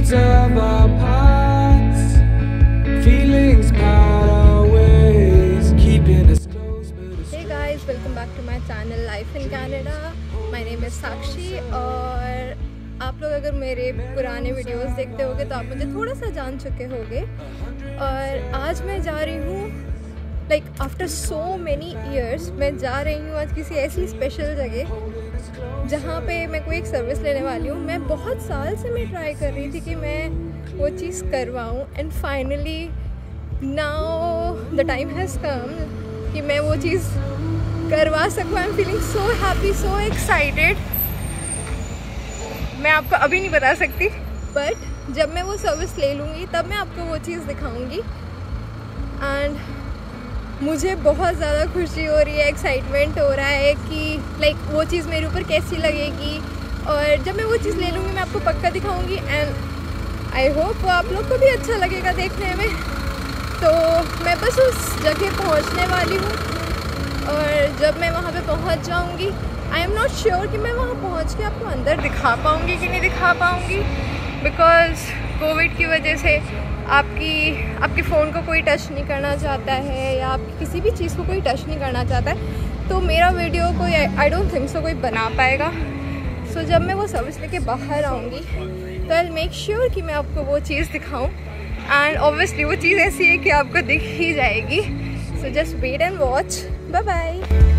fields of our past, feelings Hey guys, welcome back to my channel Life in Canada. My name is Sakshi और आप लोग अगर मेरे पुराने videos देखते होगे तो आप मुझे थोड़ा सा जान चुके होगे और आज मैं जा रही हूँ like after so many years मैं जा रही हूँ आज किसी ऐसी स्पेशल जगह, जहाँ पे मैं कोई एक सर्विस लेने वाली हूँ। मैं बहुत साल से मैं ट्राई कर रही थी कि मैं वो चीज़ करवाऊँ। And finally now the time has come कि मैं वो चीज़ करवा सकूँ। I am feeling so happy so excited मैं आपको अभी नहीं बता सकती। बट जब मैं वो सर्विस ले लूँगी, तब मैं आपको वो चीज़ दिखाऊँगी। एंड मुझे बहुत ज़्यादा खुशी हो रही है एक्साइटमेंट हो रहा है कि लाइक like, वो चीज़ मेरे ऊपर कैसी लगेगी। और जब मैं वो चीज़ ले लूँगी मैं आपको पक्का दिखाऊँगी एंड आई होप आप लोग को भी अच्छा लगेगा देखने में। तो मैं बस उस जगह पहुँचने वाली हूँ और जब मैं वहाँ पे पहुँच जाऊँगी आई एम नॉट श्योर कि मैं वहाँ पहुँच के आपको अंदर दिखा पाऊँगी कि नहीं दिखा पाऊँगी। बिकॉज़ कोविड की वजह से आपकी आपके फ़ोन को कोई टच नहीं करना चाहता है या आप किसी भी चीज़ को कोई टच नहीं करना चाहता है तो मेरा वीडियो कोई आई डोंट थिंक सो कोई बना पाएगा। सो so, जब मैं वो सर्विस लेके बाहर आऊँगी तो आई मेक श्योर कि मैं आपको वो चीज़ दिखाऊँ। एंड ऑब्वियसली वो चीज़ ऐसी है कि आपको दिख ही जाएगी। So just wait and watch bye bye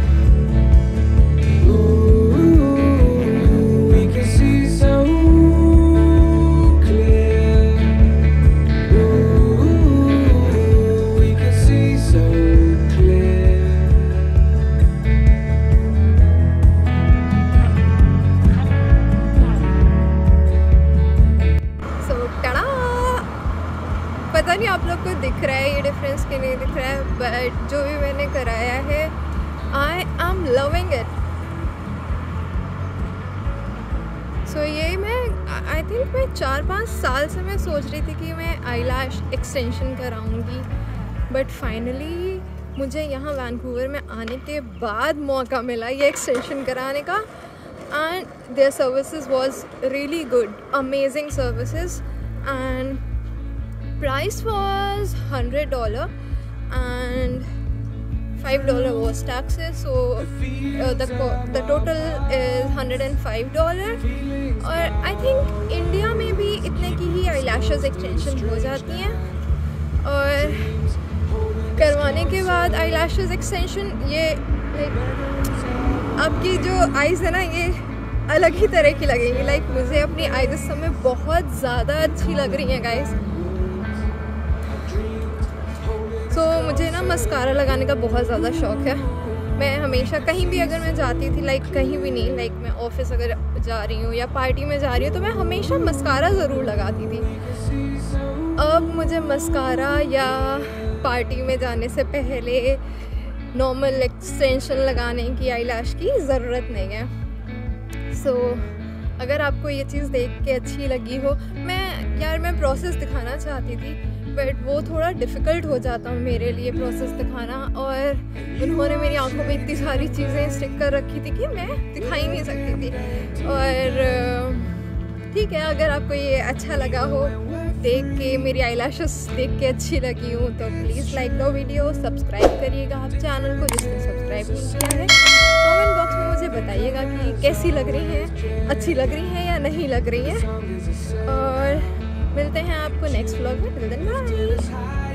नहीं, आप लोग को दिख रहा है, ये डिफरेंस कि नहीं दिख रहा है बट जो भी मैंने कराया है I am loving it so ये मैं आई थिंक मैं चार पाँच साल से मैं सोच रही थी कि मैं आई लैश एक्सटेंशन कराऊँगी बट फाइनली मुझे यहाँ वैनकूवर में आने के बाद मौका मिला ये एक्सटेंशन कराने का and their services was really good amazing services and price was hundred dollar and five dollar was taxes the the total is hundred and five dollar. और आई थिंक इंडिया में भी इतने की ही आई लैशेज एक्सटेंशन हो जाती हैं। और करवाने के बाद आई लैशेज एक्सटेंशन ये आपकी जो आइज़ है ना ये अलग ही तरह की लगेंगी। लाइक like, मुझे अपनी आइज़ इस समय बहुत ज़्यादा अच्छी लग रही हैं गाइज़ सो so, मुझे ना मस्कारा लगाने का बहुत ज़्यादा शौक़ है। मैं हमेशा कहीं भी अगर मैं जाती थी लाइक कहीं भी नहीं लाइक मैं ऑफ़िस अगर जा रही हूँ या पार्टी में जा रही हूँ तो मैं हमेशा मस्कारा ज़रूर लगाती थी। अब मुझे मस्कारा या पार्टी में जाने से पहले नॉर्मल एक्सटेंशन लगाने की आई की ज़रूरत नहीं है। सो so, अगर आपको ये चीज़ देख के अच्छी लगी हो मैं यार मैं प्रोसेस दिखाना चाहती थी बट वो थोड़ा डिफ़िकल्ट हो जाता मेरे लिए प्रोसेस दिखाना और उन्होंने मेरी आँखों में इतनी सारी चीज़ें स्टिक कर रखी थी कि मैं दिखाई नहीं सकती थी। और ठीक है, अगर आपको ये अच्छा लगा हो, देख के, मेरी आई देख के अच्छी लगी हूँ तो प्लीज़ लाइक दो वीडियो सब्सक्राइब करिएगा। आप चैनल को जिसने सब्सक्राइब नहीं किया है कमेंट बॉक्स में मुझे बताइएगा कि कैसी लग रही हैं, अच्छी लग रही हैं या नहीं लग रही हैं। और मिलते हैं आपको नेक्स्ट ब्लॉग में।